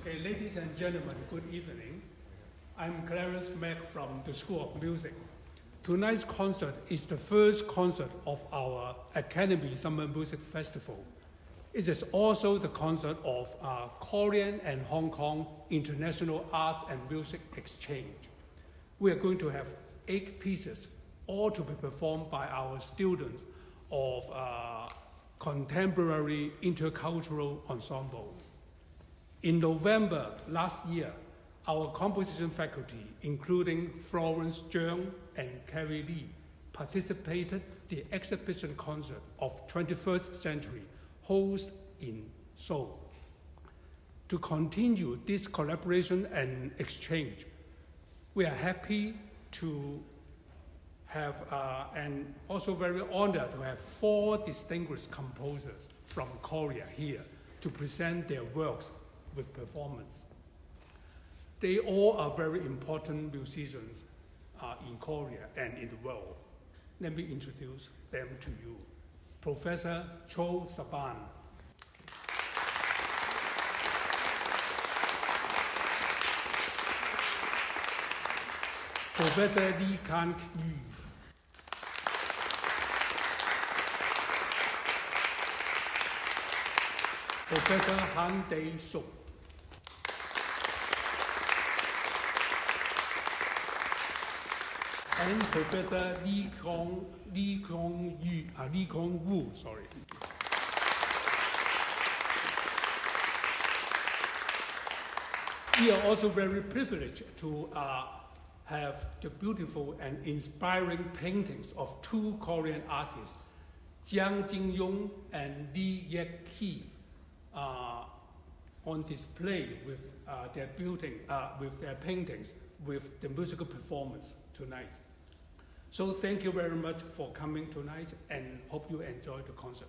Okay, ladies and gentlemen, good evening. I'm Clarence Mak from the School of Music. Tonight's concert is the first concert of our Academy Summer Music Festival. It is also the concert of uh, Korean and Hong Kong International Arts and Music Exchange. We are going to have eight pieces, all to be performed by our students of uh, contemporary intercultural ensemble. In November last year, our composition faculty, including Florence Zhang and Carrie Lee, participated the exhibition concert of 21st century hosted in Seoul. To continue this collaboration and exchange, we are happy to have, uh, and also very honored to have four distinguished composers from Korea here to present their works with performance. They all are very important musicians uh, in Korea and in the world. Let me introduce them to you. Professor Cho Saban. Professor Lee Kan Yu. Professor Han Dae Suk. and Professor Lee Kong Lee Kong Yu, uh, Lee Kong Wu, sorry. We are also very privileged to uh, have the beautiful and inspiring paintings of two Korean artists, Jiang Jingyong and Lee Yek Hee, uh, on display with uh, their building, uh, with their paintings, with the musical performance tonight. So thank you very much for coming tonight and hope you enjoy the concert.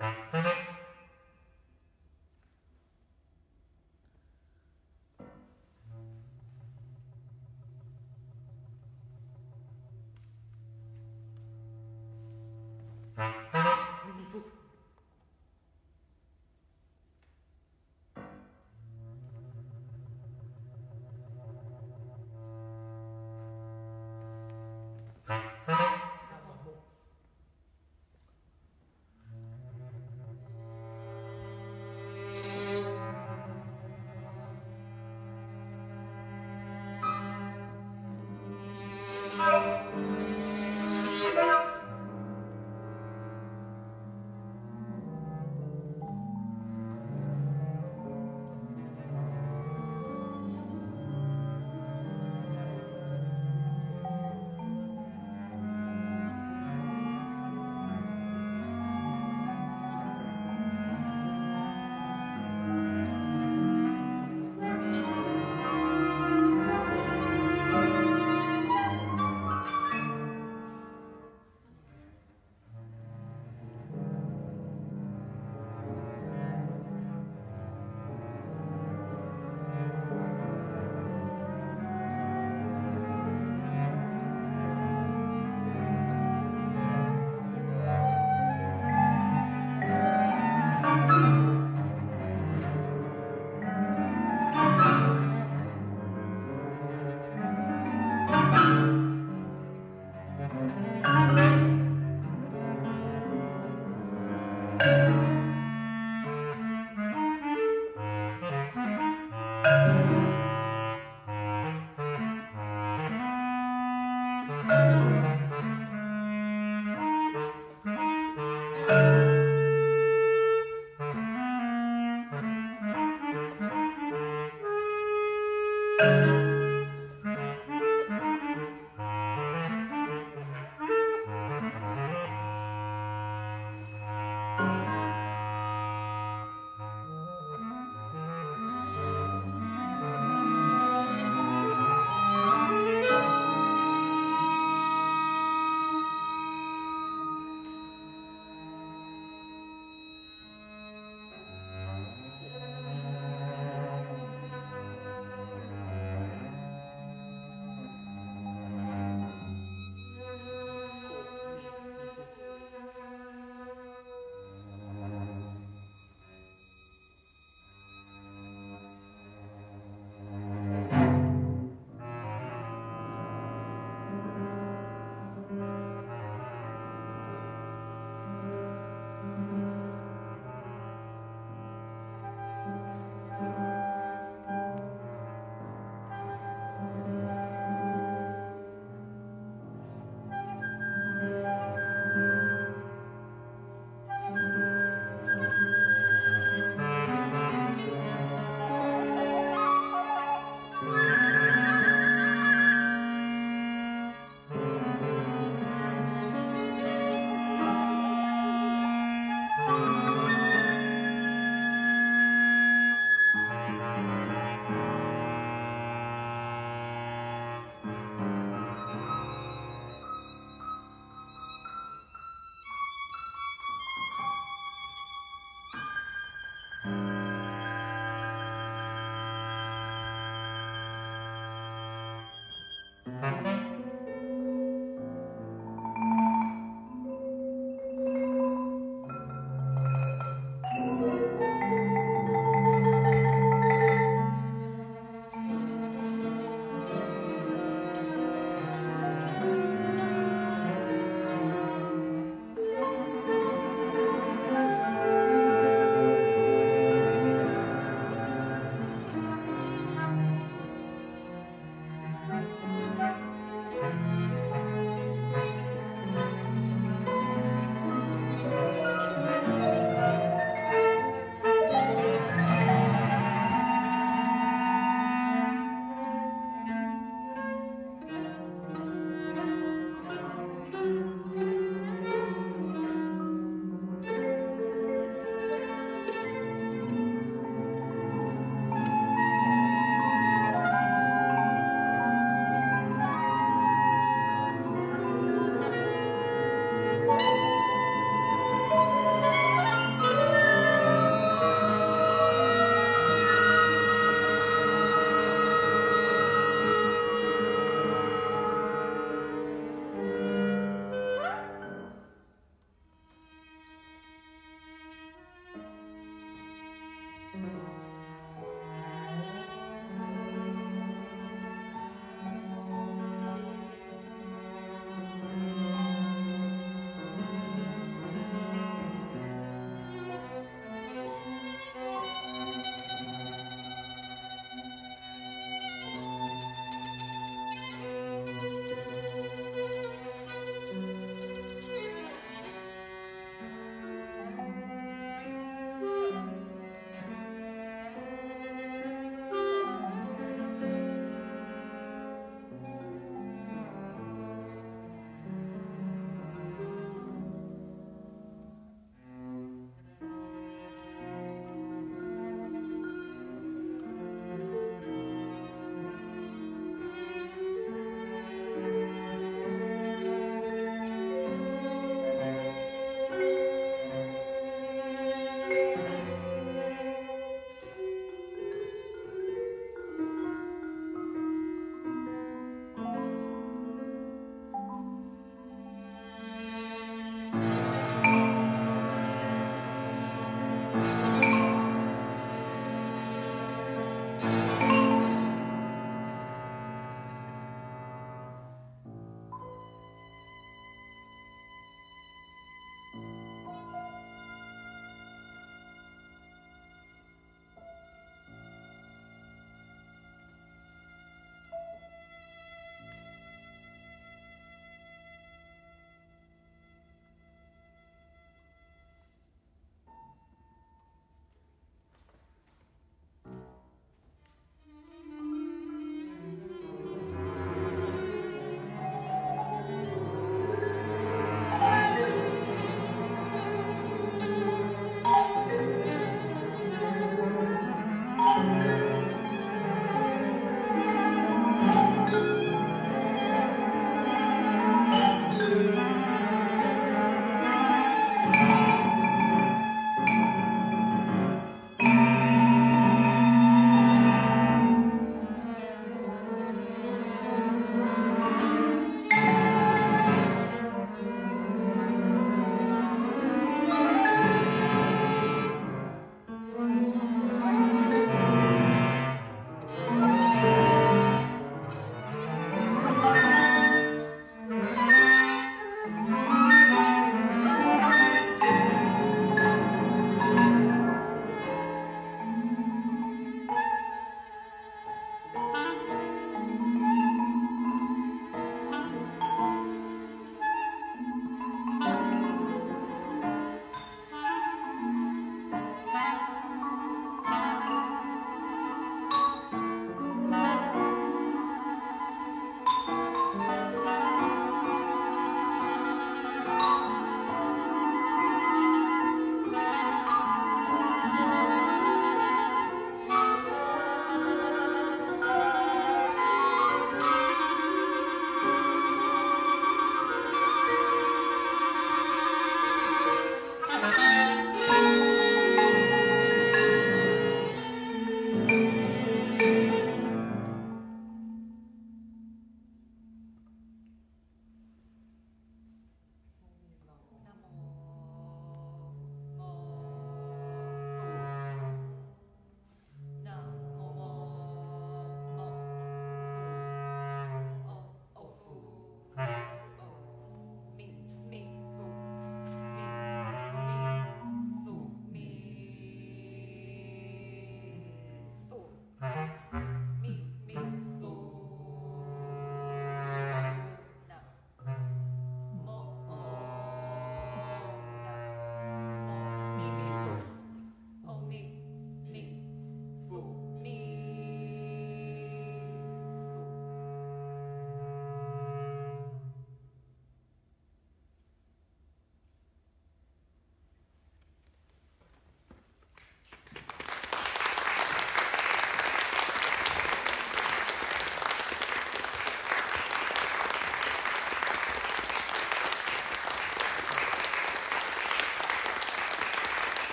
Mm-hmm.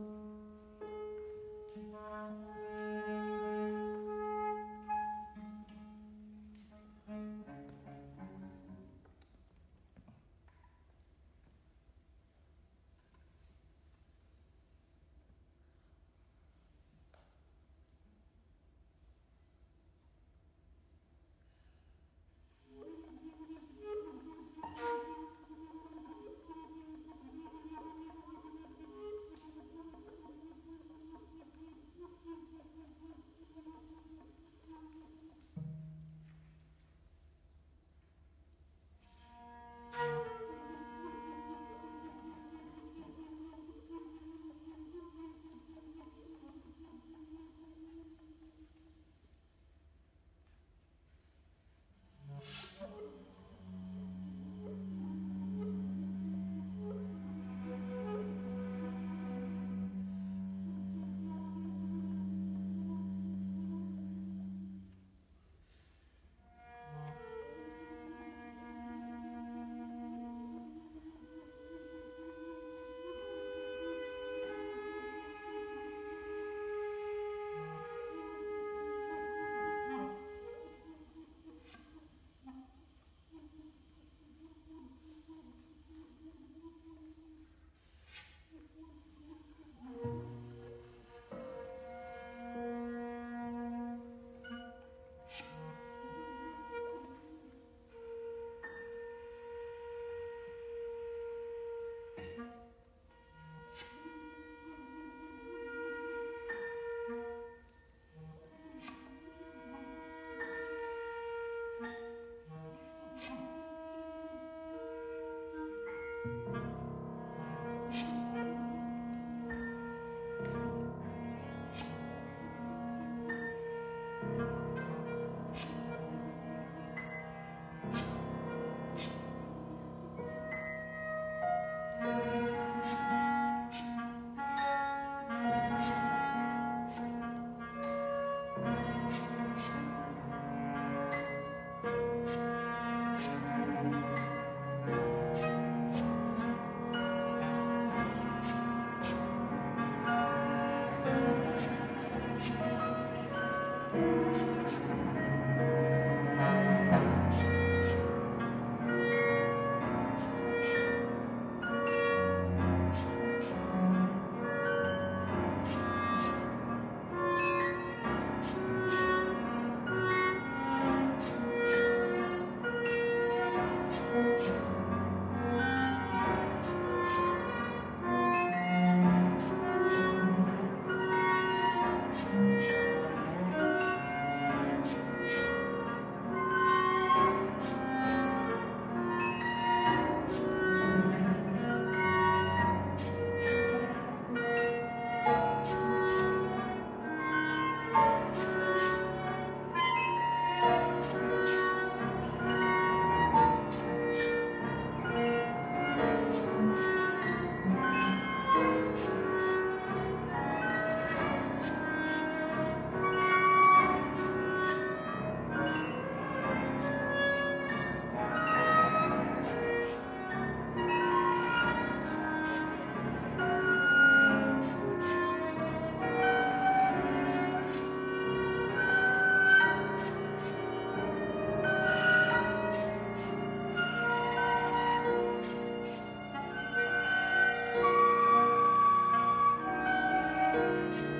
Thank you.